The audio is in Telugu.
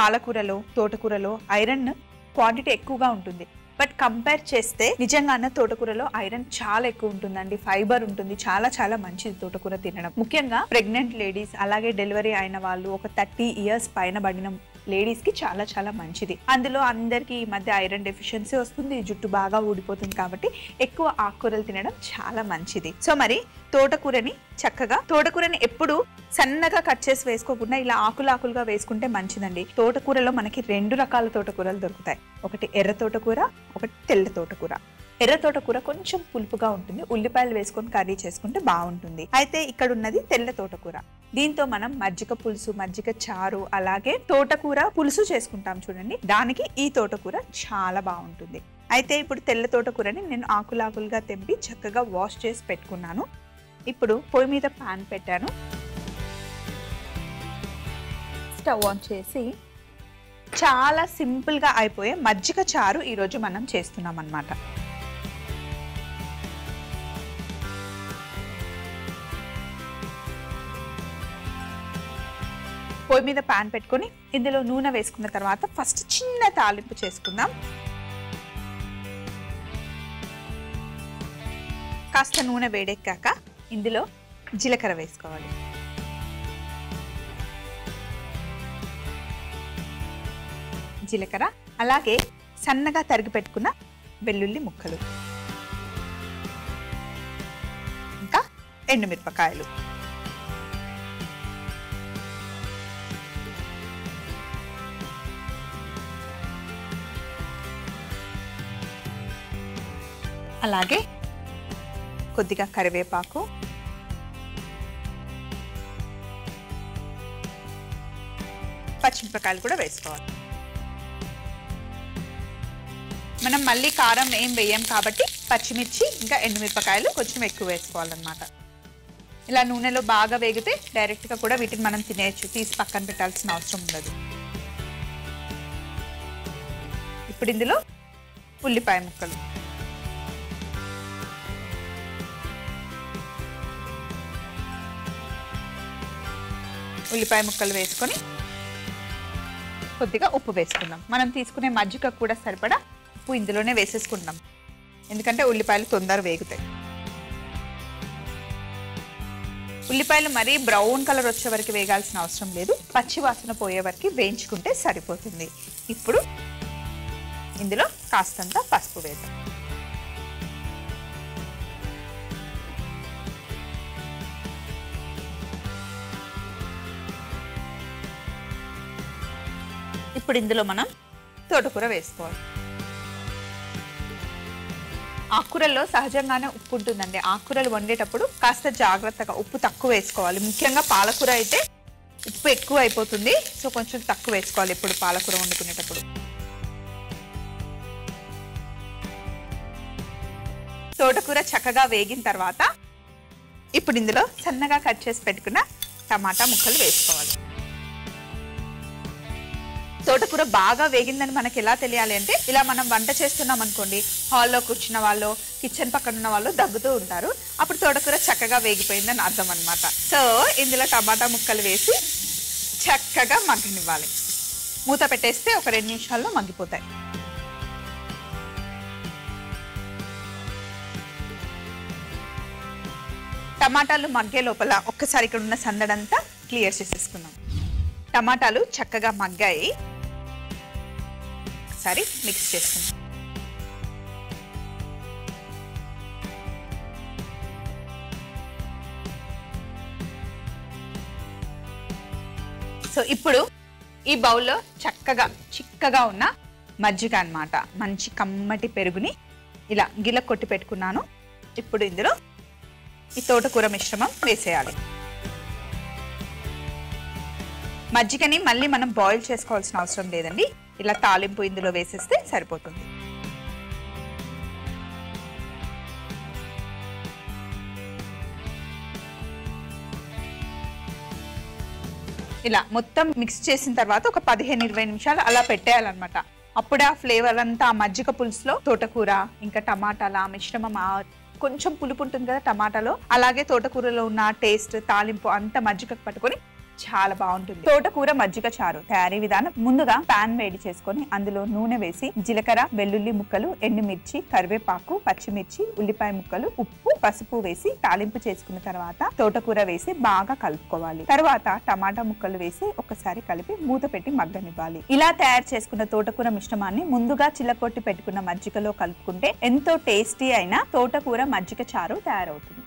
పాలకూరలో తోటకూరలో ఐరన్ క్వాంటిటీ ఎక్కువగా ఉంటుంది. బట్ కంపేర్ చేస్తే నిజంగానే తోటకూరలో ఐరన్ చాలా ఎక్కువ ఉంటుందండి. ఫైబర్ ఉంటుంది. చాలా చాలా మంచిది తోటకూర తినడం. ముఖ్యంగా ప్రెగ్నెంట్ లేడీస్ అలాగే డెలివరీ అయిన వాళ్ళు ఒక థర్టీ ఇయర్స్ పైన పడిన లేడీస్కి చాలా చాలా మంచిది. అందులో అందరికీ ఈ మధ్య ఐరన్ డెఫిషియన్సీ వస్తుంది జుట్టు బాగా ఊడిపోతుంది కాబట్టి ఎక్కువ ఆకుకూరలు తినడం చాలా మంచిది. సో మరి తోటకూరని చక్కగా తోటకూరని ఎప్పుడు సన్నగా కట్ చేసి వేసుకోకుండా ఇలా ఆకులు ఆకులుగా వేసుకుంటే మంచిదండి. తోటకూరలో మనకి రెండు రకాల తోటకూరలు దొరుకుతాయి. ఒకటి ఎర్ర తోటకూర ఒకటి తెల్ల తోటకూర. ఎర్ర తోటకూర కొంచెం పులుపుగా ఉంటుంది. ఉల్లిపాయలు వేసుకొని కర్రీ చేసుకుంటే బాగుంటుంది. అయితే ఇక్కడ ఉన్నది తెల్ల తోటకూర దీంతో మనం మజ్జిగ పులుసు మజ్జిగ చారు అలాగే తోటకూర పులుసు చేసుకుంటాం చూడండి. దానికి ఈ తోటకూర చాలా బాగుంటుంది. అయితే ఇప్పుడు తెల్ల తోటకూరని నేను ఆకులాకులుగా తెంపి చక్కగా వాష్ చేసి పెట్టుకున్నాను. ఇప్పుడు పొయ్యి మీద పాన్ పెట్టాను. స్టవ్ ఆన్ చేసి చాలా సింపుల్గా అయిపోయే మజ్జిగ చారు ఈరోజు మనం చేస్తున్నాం అన్నమాట పొయ్యి మీద పాన్ పెట్టుకొని ఇందులో నూనె వేసుకున్న తర్వాత ఫస్ట్ చిన్న తాలింపు చేసుకుందాం. కాస్త నూనె వేడెక్కాక ఇందులో జీలకర్ర వేసుకోవాలి. జీలకర్ర అలాగే సన్నగా తరిగి పెట్టుకున్న వెల్లుల్లి ముక్కలు. ఇంకా ఎండుమిరపకాయలు. అలాగే కొద్దిగా కరివేపాకు. పచ్చిమిరపకాయలు కూడా వేసుకోవాలి. మనం మళ్ళీ కారం ఏం వేయం కాబట్టి పచ్చిమిర్చి ఇంకా ఎండుమిరపకాయలు కొంచెం ఎక్కువ వేసుకోవాలన్నమాట. ఇలా నూనెలో బాగా వేగితే డైరెక్ట్గా కూడా వీటిని మనం తినేయచ్చు. తీసి పక్కన పెట్టాల్సిన అవసరం ఉండదు. ఇప్పుడు ఇందులో ఉల్లిపాయ ముక్కలు. ఉల్లిపాయ ముక్కలు వేసుకొని కొద్దిగా ఉప్పు వేసుకుందాం. మనం తీసుకునే మజ్జిగ కూడా సరిపడా ఉప్పు ఇందులోనే వేసేసుకుందాం. ఎందుకంటే ఉల్లిపాయలు తొందర వేగుతాయి. ఉల్లిపాయలు మరీ బ్రౌన్ కలర్ వచ్చే వరకు వేగాల్సిన అవసరం లేదు. పచ్చి వాసన పోయే వరకు వేయించుకుంటే సరిపోతుంది. ఇప్పుడు ఇందులో కాస్తంత పసుపు వేద్దాం. ఇప్పుడు ఇందులో మనం తోటకూర వేసుకోవాలి. ఆకుకూరల్లో సహజంగానే ఉప్పు ఉంటుందండి. ఆకుకూరలు వండేటప్పుడు కాస్త జాగ్రత్తగా ఉప్పు తక్కువ వేసుకోవాలి. ముఖ్యంగా పాలకూర అయితే ఉప్పు ఎక్కువ అయిపోతుంది. సో కొంచెం తక్కువ వేసుకోవాలి ఇప్పుడు పాలకూర వండుకునేటప్పుడు. తోటకూర చక్కగా వేగిన తర్వాత ఇప్పుడు ఇందులో సన్నగా కట్ చేసి పెట్టుకున్న టమాటా ముక్కలు వేసుకోవాలి. తోటకూర బాగా వేగిందని మనకి ఎలా తెలియాలి అంటే ఇలా మనం వంట చేస్తున్నాం అనుకోండి హాల్లో కూర్చున్న వాళ్ళు కిచెన్ పక్కన ఉన్న వాళ్ళు దగ్గుతూ ఉంటారు. అప్పుడు తోటకూర చక్కగా వేగిపోయిందని అర్థం అనమాట సో ఇందులో టమాటా ముక్కలు వేసి చక్కగా మగ్గనివ్వాలి. మూత పెట్టేస్తే ఒక రెండు నిమిషాల్లో మగ్గిపోతాయి. టమాటాలు మగ్గే లోపల ఒక్కసారి ఇక్కడ ఉన్న సందడంతా క్లియర్ చేసేసుకుందాం. టమాటాలు చక్కగా మగ్గాయి. ఒకసారి మిక్స్ చేసుకుందాం. సో ఇప్పుడు ఈ బౌల్లో చక్కగా చిక్కగా ఉన్న మజ్జిగ అన్నమాట. మంచి కమ్మటి పెరుగుని ఇలా గిల కొట్టి పెట్టుకున్నాను. ఇప్పుడు ఇందులో ఈ తోటకూర మిశ్రమం వేసేయాలి. మజ్జిగని మళ్ళీ మనం బాయిల్ చేసుకోవాల్సిన అవసరం లేదండి. ఇలా తాలింపు ఇందులో వేసేస్తే సరిపోతుంది. ఇలా మొత్తం మిక్స్ చేసిన తర్వాత ఒక పదిహేను ఇరవై నిమిషాలు అలా పెట్టేయాలన్నమాట. అప్పుడే ఆ ఫ్లేవర్ అంతా ఆ మజ్జిగ పులుసులో తోటకూర ఇంకా టమాటాల ఆ మిశ్రమం ఆ కొంచెం పులుపు ఉంటుంది కదా టమాటాలో అలాగే తోటకూరలో ఉన్న టేస్ట్ తాలింపు అంతా మజ్జిగకు పట్టుకొని చాలా బాగుంటుంది. తోటకూర మజ్జిగ చారు తయారీ విధానం ముందుగా పాన్ వేడి చేసుకొని అందులో నూనె వేసి జీలకర్ర వెల్లుల్లి ముక్కలు ఎండుమిర్చి కరివేపాకు పచ్చిమిర్చి ఉల్లిపాయ ముక్కలు ఉప్పు పసుపు వేసి తాలింపు చేసుకున్న తర్వాత తోటకూర వేసి బాగా కలుపుకోవాలి. తర్వాత టమాటా ముక్కలు వేసి ఒకసారి కలిపి మూత పెట్టి మగ్గనివ్వాలి. ఇలా తయారు చేసుకున్న తోటకూర మిశ్రమాన్ని ముందుగా చిల్లకొట్టి పెట్టుకున్న మజ్జిగలో కలుపుకుంటే ఎంతో టేస్టీ అయిన తోటకూర మజ్జిగ చారు తయారవుతుంది.